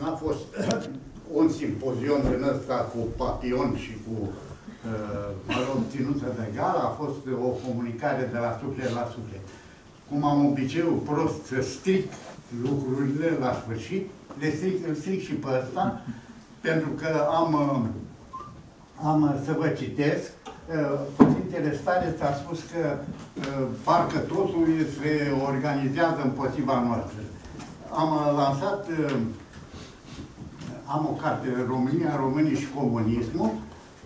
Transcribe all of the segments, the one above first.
n-a fost un simpozion din ăsta cu papion și cu uh, mă rog, ținută de gara, a fost o comunicare de la suflet la suflet. Cum am obiceiul prost să stric lucrurile la sfârșit, le stric, îl stric și pe ăsta, pentru că am, uh, am să vă citesc. Uh, Părintele Stareț a spus că parcă totul se organizează împotriva noastră. Am lansat am o carte, România, Românii și Comunismul.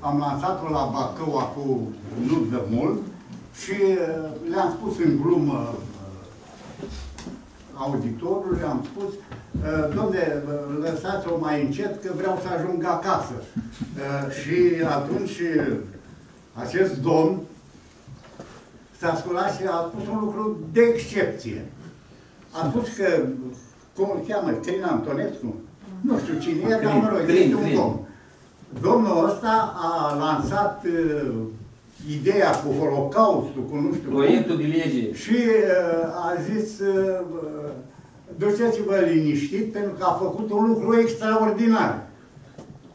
Am lansat-o la Bacău acum nu de mult și uh, le-am spus în glumă uh, auditorului, am spus, uh, domne, lăsați-o mai încet că vreau să ajung acasă. Și atunci acest domn s-a sculat și a spus un lucru de excepție. A spus că, cum îl cheamă, Crin Antonescu, nu știu cine e, dar mă rog, este un domn. Domnul ăsta a lansat uh, ideea cu Holocaustul, cu nu știu Proiectul de lege. Și uh, a zis, uh, duceți-vă liniștit, pentru că a făcut un lucru extraordinar.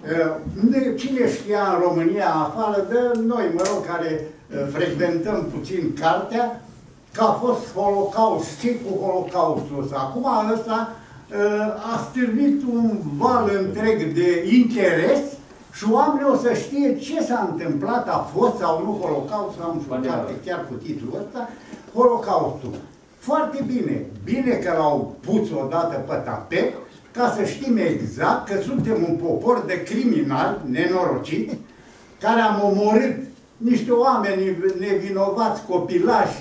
Uh, cine știa în România afară de noi, mă rog, care uh, frecventăm puțin cartea, că a fost Holocaust, ce cu Holocaustul ăsta? Acum ăsta a stârnit un val întreg de interes și oamenii o să știe ce s-a întâmplat, a fost sau nu Holocaust, am jucat chiar cu titlul ăsta, Holocaustul. Foarte bine. Bine că l-au pus odată pe tapet, ca să știm exact că suntem un popor de criminali nenorociți, care am omorât niște oameni nevinovați, copilași,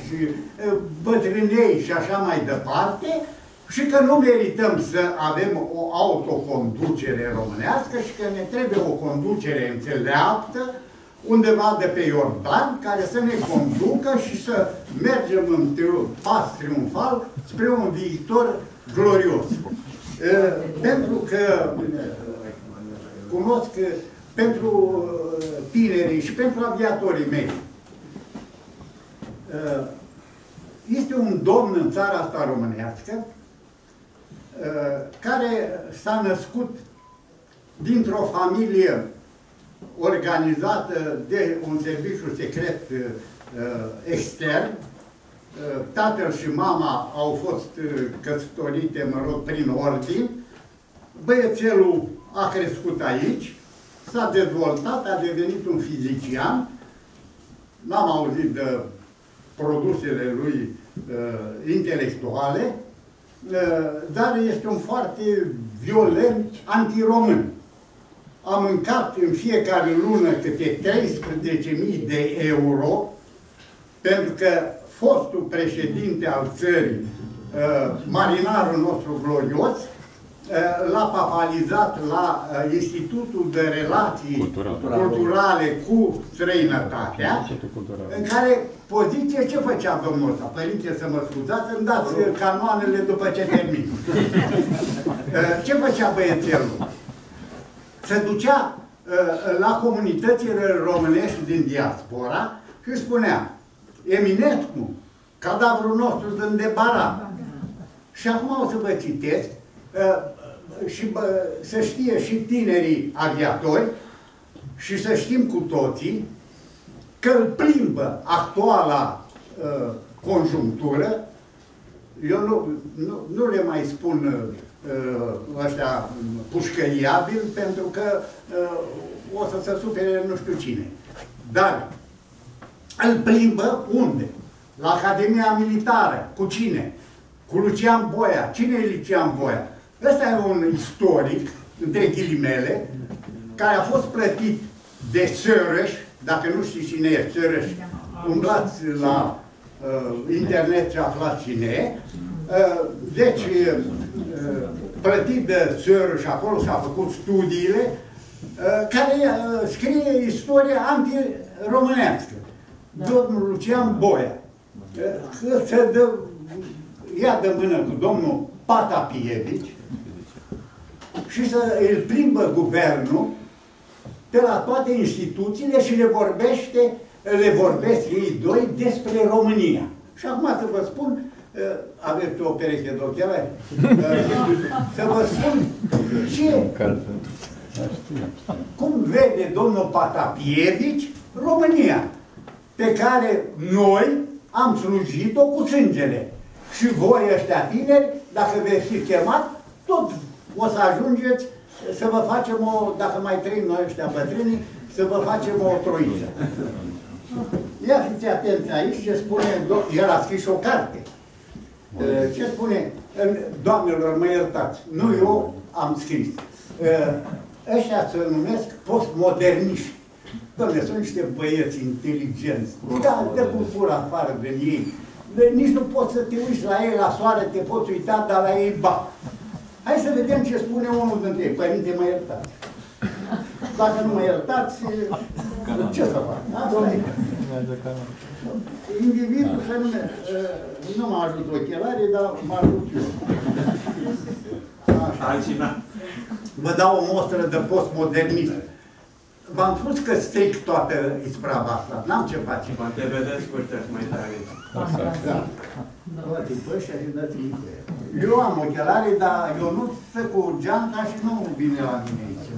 bătrânei și așa mai departe, și că nu merităm să avem o autoconducere românească și că ne trebuie o conducere înțeleaptă undeva de pe Iordan, care să ne conducă și să mergem în pas triumfal spre un viitor glorios. Pentru că cunosc pentru tinerii și pentru aviatorii mei, este un domn în țara asta românească Uh, care s-a născut dintr-o familie organizată de un serviciu secret uh, extern. Uh, tatăl și mama au fost căsătorite, mă rog, prin ordin. Băiețelul a crescut aici, s-a dezvoltat, a devenit un fizician. N-am auzit de produsele lui uh, intelectuale, Eh, dar este un foarte violent antiromân. A mâncat în fiecare lună câte 13.000 de euro, pentru că fostul președinte al țării, eh, marinarul nostru glorios, eh, l-a papalizat la Institutul de Relații Cultural. Culturale cu străinătatea, în care poziție, ce făcea domnul ăsta? Părinte, să mă scuzați, îmi dați canoanele după ce termin. Uh, ce făcea băiețelul? Se ducea uh, la comunitățile românești din diaspora și spunea, Eminescu, cadavrul nostru din debara. Și acum o să vă citesc uh, și să știe și tinerii aviatori și să știm cu toții că îl plimbă actuala uh, conjunctură, eu nu, nu, nu le mai spun uh, ăștia pușcăiabil, pentru că uh, o să se supere nu știu cine. Dar îl plimbă unde? La Academia Militară. Cu cine? Cu Lucian Boia. Cine e Lucian Boia? Ăsta e un istoric, între ghilimele, care a fost plătit de Sărăș, dacă nu știți cine e Țărăș, umblați la uh, internet și aflați cine e. Uh, deci, uh, plătit de Țărăș acolo și a făcut studiile, uh, care uh, scrie istoria anti-românească. Da. Domnul Lucian Boia. Uh, se dă, ia de mână cu domnul Patapievici și să îl plimbă guvernul de la toate instituțiile și le vorbește, le vorbesc ei doi despre România. Și acum să vă spun, uh, aveți o pereche de ochelari, uh, să vă spun ce Cum vede domnul Patapievici România, pe care noi am slujit-o cu sângele. Și voi ăștia tineri, dacă veți fi chemat, tot o să ajungeți să vă facem o, dacă mai trăim noi ăștia bătrâni, să vă facem o troiță. Ia fiți atenți aici ce spune, el a scris o carte. Ce spune, doamnelor, mă iertați, nu eu am scris. Ăștia se numesc postmoderniști. Doamne, sunt niște băieți inteligenți. Da, dă cultura afară din ei. Nici nu poți să te uiți la ei la soare, te poți uita, dar la ei ba. Hai să vedem ce spune unul dintre ei. Părinte, mă iertați. Dacă nu mă iertați, ce să fac? Asta e. Individul să nu, nu mă ajut ochelarii, dar mă ajut eu. Așa. Vă dau o mostră de postmodernism. V-am spus că stric toată isprava asta. N-am ce face. Poate vedeți curtea mai tare. Da. Toate pe ăștia și dați Eu am ochelare, dar eu nu stă cu geanta și nu vine la mine aici.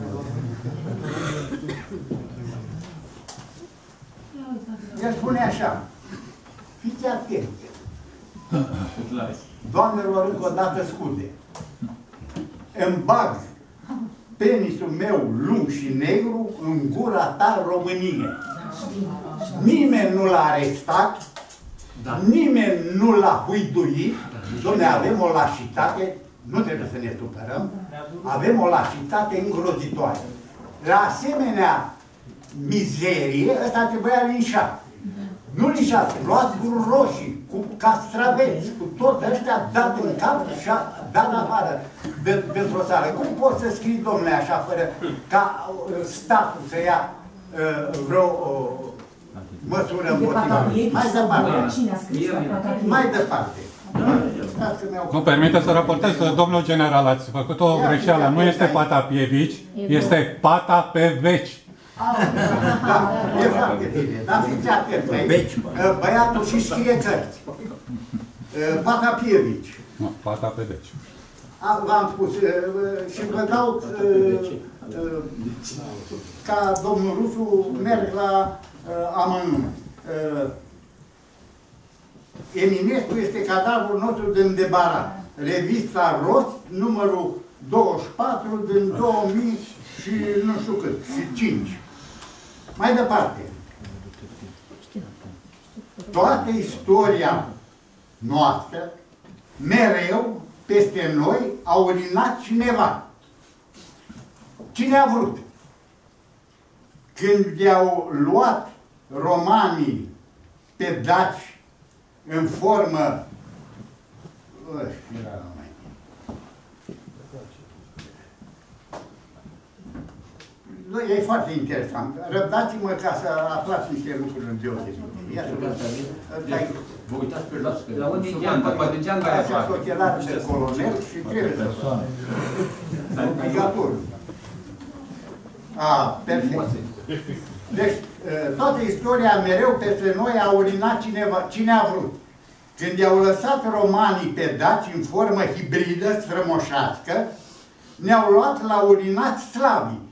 El spune așa, fiți atenți. Doamnelor, încă o dată scuze. Îmi bag penisul meu lung și negru în gura ta Românie. Nimeni nu l-a arestat, da. nimeni nu l-a huiduit, Dom'le, avem o lașitate, nu trebuie să ne supărăm, avem o lașitate îngrozitoare. La asemenea mizerie, ăsta trebuia linșat. Nu linșat, luat cu roșii, cu castraveți, cu tot ăștia dat în cap și a dat afară de, dintr-o țară. Cum poți să scrii, domnule, așa, fără ca uh, statul să ia uh, vreo uh, măsură împotriva? Mai departe. Mai departe. Nu permite să raportez, domnul general, ați făcut o greșeală. Nu este pata pievici, este pata pe veci. Da, e foarte bine. Dar fiți atenți, băiatul și scrie cărți. Pata Pievici. Nu, pata pe veci. V-am spus și vă dau ca domnul Rusu merg la amănunt. Eminescu este cadavrul nostru din Debarat. Revista Rost, numărul 24 din 2000 și nu știu cât, și 5. Mai departe. Toată istoria noastră, mereu, peste noi, a urinat cineva. Cine a vrut? Când i-au luat romanii pe daci în formă e foarte interesant. Răbdați-mă ca să aflați niște lucruri în deosebire. Iată, Vă uitați pe las, la unde e geanta? Poate geanta aia fac. Așa ochelari de colonel și trebuie să facă. Obligatoriu. A, perfect. Deci, toată istoria mereu peste noi a urinat cineva, cine a vrut. Când i-au lăsat romanii pe daci în formă hibridă, strămoșească, ne-au luat la urinat slavii.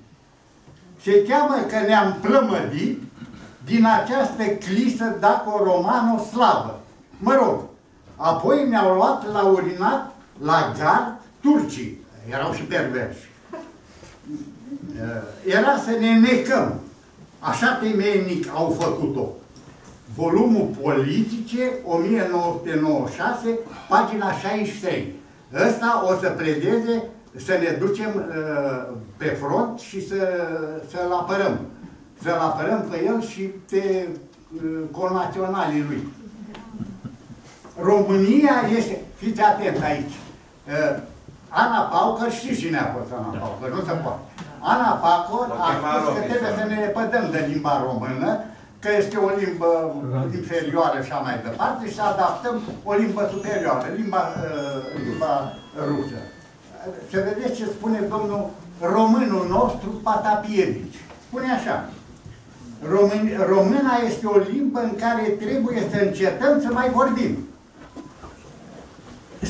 Se cheamă că ne-am plămădit din această clisă daco-romano-slavă. Mă rog, apoi ne-au luat la urinat la gard turcii. Erau și perversi. Era să ne necăm. Așa temeinic au făcut-o volumul Politice, 1996, pagina 63. Ăsta o să predeze să ne ducem uh, pe front și să, să-l apărăm. Să-l apărăm pe el și pe uh, conaționalii lui. România este, fiți atenți aici, uh, Ana Paucăr, știți cine a fost Ana Paucăr, nu se poate. Ana Paucăr a spus că trebuie să ne lepădăm de limba română că este o limbă inferioară și așa mai departe și să adaptăm o limbă superioară, limba, uh, limba rusă. Să vedeți ce spune domnul românul nostru Patapievici. Spune așa, Român, româna este o limbă în care trebuie să încetăm să mai vorbim.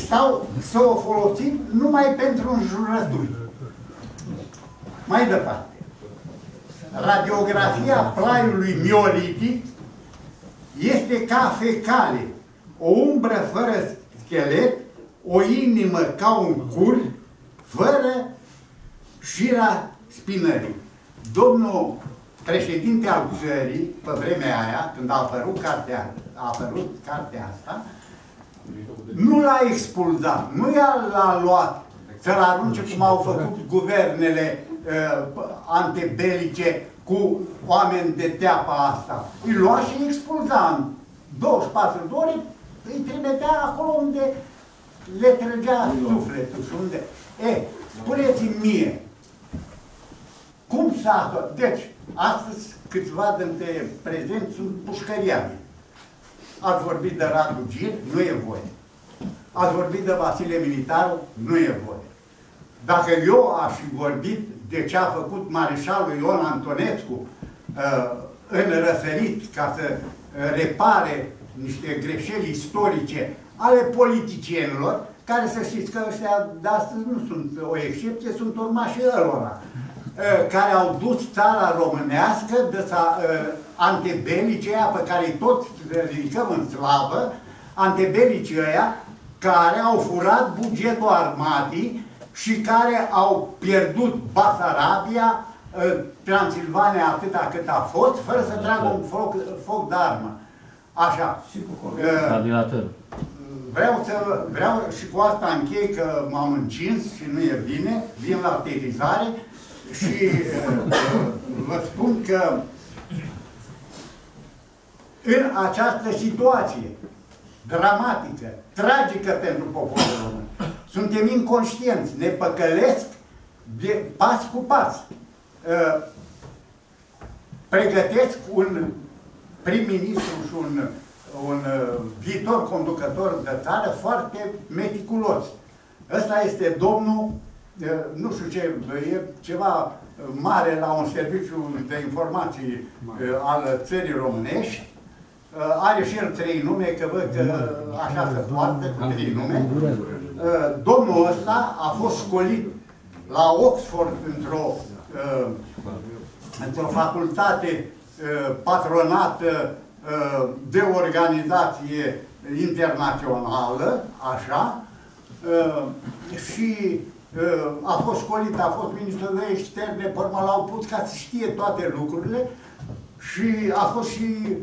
Sau să o folosim numai pentru înjurături. Mai departe. Radiografia plaiului miolitic este ca fecale, o umbră fără schelet, o inimă ca un cur, fără șira spinării. Domnul președinte al țării, pe vremea aia, când a apărut cartea, a apărut cartea asta, nu l-a expulzat, nu i-a luat să-l arunce cum au făcut guvernele uh, antebelice cu oameni de teapa asta. Îi lua și îi expulza în 24 de ore, îi trimitea acolo unde le trăgea sufletul și unde... E, spuneți-mi mie, cum s-a... Deci, astăzi câțiva dintre prezenți sunt pușcăriani. Ați vorbit de Radu Gir, nu e voie. Ați vorbit de Vasile Militaru, nu e voie. Dacă eu aș fi vorbit de ce a făcut mareșalul Ion Antonescu uh, în răsărit ca să uh, repare niște greșeli istorice ale politicienilor, care să știți că ăștia de astăzi nu sunt o excepție, sunt urmașii ălora, uh, care au dus țara românească de sa, antebelice aia pe care îi tot ridicăm în slavă, antebelice aia care au furat bugetul armatii și care au pierdut Basarabia, ă, Transilvania atâta cât a fost, fără să tragă un foc, foc de armă. Așa. Și cu ă, Vreau, să, vreau și cu asta închei că m-am încins și nu e bine, vin la aterizare și ă, vă spun că în această situație dramatică, tragică pentru poporul român, suntem inconștienți, ne păcălesc de pas cu pas. Uh, pregătesc un prim-ministru și un, un uh, viitor conducător de țară foarte meticulos. Ăsta este domnul, uh, nu știu ce, e ceva mare la un serviciu de informații al țării românești, are și el trei nume, că văd că așa se poartă cu trei nume. Uh, domnul ăsta a fost școlit la Oxford într-o uh, într-o facultate uh, patronată de organizație internațională, așa, și a fost școlit, a fost ministrul de externe, pe urmă l-au pus ca să știe toate lucrurile și a fost și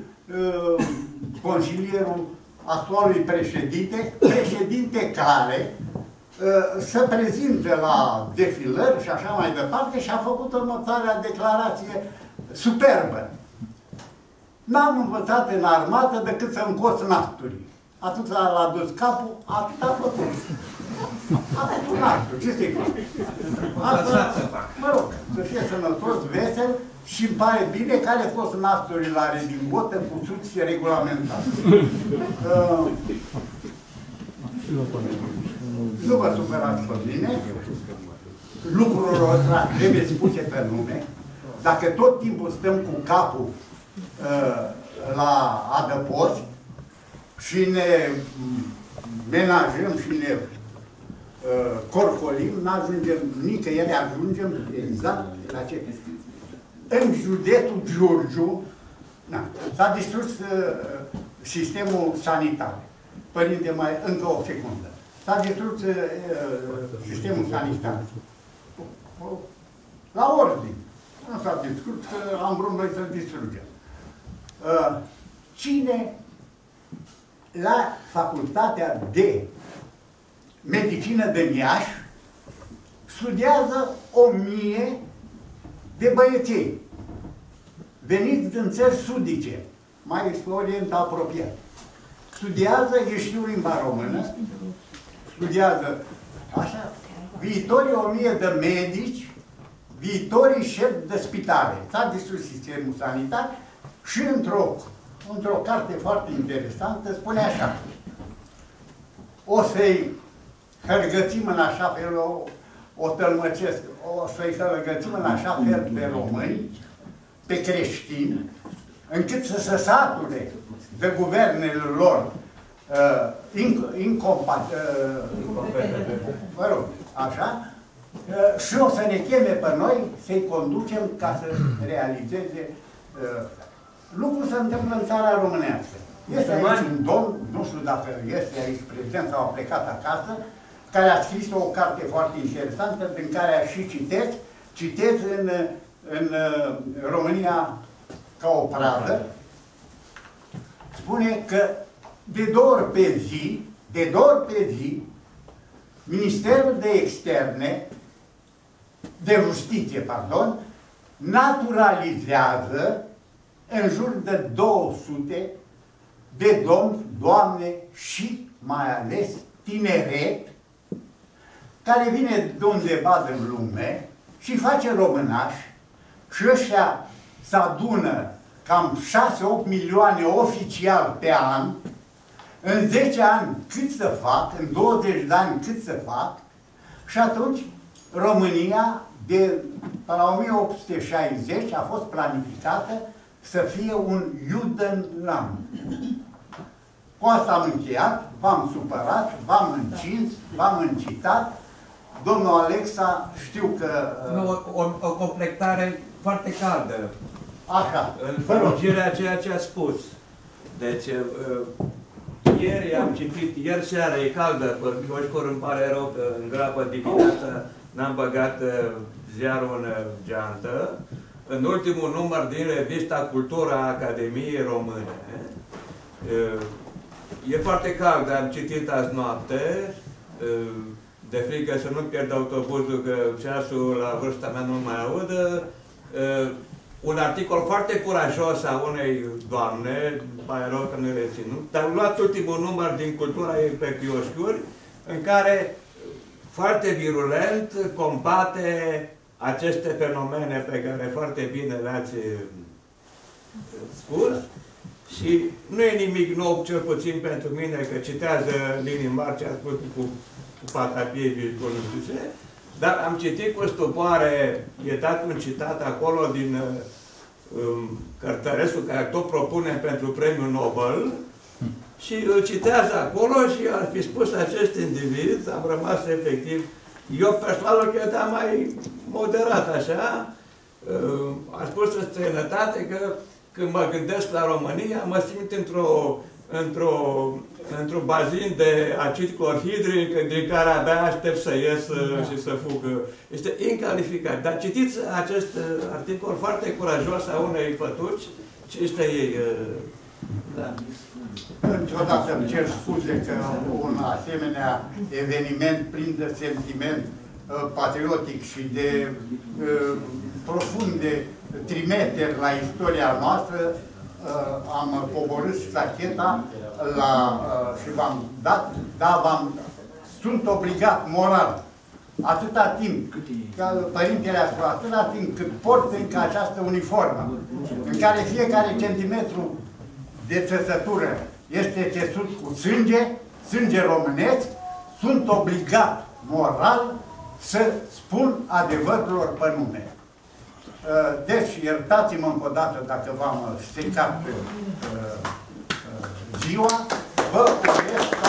consilierul actualului președinte, președinte care uh, se prezinte la defilări și așa mai departe și a făcut următoarea declarație superbă. N-am învățat în armată decât să încos nafturii. Atât l-a dus capul, atât a făcut. A făcut nafturi, ce să-i fac? Asta, mă rog, să fie sănătos, vesel, și îmi pare bine care a fost nafturile la redingotă cu sucție regulamentar. uh, nu vă supărați pe mine. Lucrurile ăsta trebuie spuse pe nume. Dacă tot timpul stăm cu capul uh, la adăpost și ne menajăm și ne uh, corcolim, nu ajungem nicăieri, ajungem exact la ce în județul Giurgiu s-a distrus uh, sistemul sanitar. Părinte, mai încă o secundă. S-a distrus uh, sistemul sanitar. La ordine. Nu s-a distrus, că am vrut noi să-l distrugem. Uh, cine la facultatea de medicină de Iași studiază o mie de băieței, veniți din țări sudice, mai spre Orient apropiat. Studiază, ei știu limba română, studiază așa, viitorii o mie de medici, viitorii șefi de spitale. S-a distrus sistemul sanitar și într-o într, -o, carte foarte interesantă spune așa, o să-i hărgățim în așa fel o, o tălmăcesc, o să-i călăgățim în așa fel pe români, pe creștini, încât să se sature de guvernele lor uh, incompatibile, uh, mă rog, așa, uh, și o să ne cheme pe noi să-i conducem ca să realizeze uh, lucrul se întâmplă în țara românească. Este aici un domn, nu știu dacă este aici prezent sau a plecat acasă, care a scris o carte foarte interesantă, din care și citesc, citesc în, în România ca o pradă, spune că de două ori pe zi, de două ori pe zi, Ministerul de Externe, de Justiție, pardon, naturalizează în jur de 200 de domni, doamne și mai ales tineret, care vine de undeva din lume și face românași și ăștia se adună cam 6-8 milioane oficial pe an, în 10 ani cât să fac, în 20 de ani cât să fac, și atunci România de până la 1860 a fost planificată să fie un Judenland. Cu asta am încheiat, v-am supărat, v-am încins, v-am încitat. Domnul Alexa, știu că... Uh... Nu, o, o completare foarte caldă. Așa. În prelungirea ceea ce a spus. Deci, uh, ieri am citit, ieri seara e caldă, pe Mioșcor îmi pare rău că în grabă dimineața n-am băgat uh, ziarul în geantă. În ultimul număr din revista Cultura Academiei Române, uh, e foarte cald, am citit azi noapte, de frică să nu pierd autobuzul, că ceasul la vârsta mea nu mai audă, un articol foarte curajos a unei doamne, mai rău că nu reținut, dar luat ultimul număr din Cultura ei pe chioșcuri, în care foarte virulent combate aceste fenomene pe care foarte bine le-ați spus. Și nu e nimic nou, cel puțin pentru mine, că citează linii mari ce a spus cu, cu patapie, cu nu știu ce, dar am citit cu stupoare, e dat un citat acolo din um, Cărtărescu, care tot propune pentru premiul Nobel, și îl citează acolo și ar fi spus acest individ, am rămas efectiv, eu personal îl credeam mai moderat așa, uh, a spus în străinătate că când mă gândesc la România, mă simt într-o într-o într-un bazin de acid clorhidric din care abia aștept să ies uh, da. și să fug. Este incalificat. Dar citiți acest uh, articol foarte curajos a unei fătuci, ce este ei. Uh, da. Niciodată îmi cer scuze că un asemenea eveniment plin de sentiment patriotic și de uh, profunde trimeteri la istoria noastră uh, am coborât stacheta la, uh, și v-am dat, da, v-am, sunt obligat moral atâta timp, ca părintele a spus, atâta timp cât port încă această uniformă, în care fiecare centimetru de țăsătură este țesut cu sânge, sânge românesc, sunt obligat moral să spun adevărurilor pe nume. Uh, deci, iertați-mă încă o dată dacă v-am stricat uh, uh, ziua. Vă urez